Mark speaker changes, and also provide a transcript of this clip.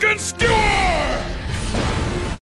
Speaker 1: fucking skewer!